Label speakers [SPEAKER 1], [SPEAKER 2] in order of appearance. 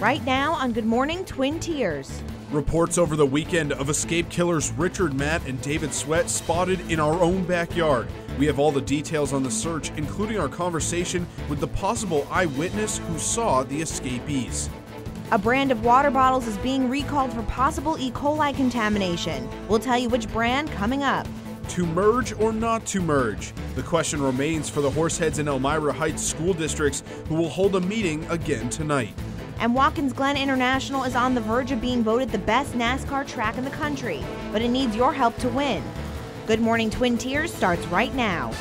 [SPEAKER 1] right now on Good Morning Twin Tiers.
[SPEAKER 2] Reports over the weekend of escape killers Richard Matt and David Sweat spotted in our own backyard. We have all the details on the search, including our conversation with the possible eyewitness who saw the escapees.
[SPEAKER 1] A brand of water bottles is being recalled for possible E. coli contamination. We'll tell you which brand coming up.
[SPEAKER 2] To merge or not to merge? The question remains for the Horseheads and Elmira Heights school districts, who will hold a meeting again tonight.
[SPEAKER 1] And Watkins Glen International is on the verge of being voted the best NASCAR track in the country, but it needs your help to win. Good Morning Twin Tiers starts right now.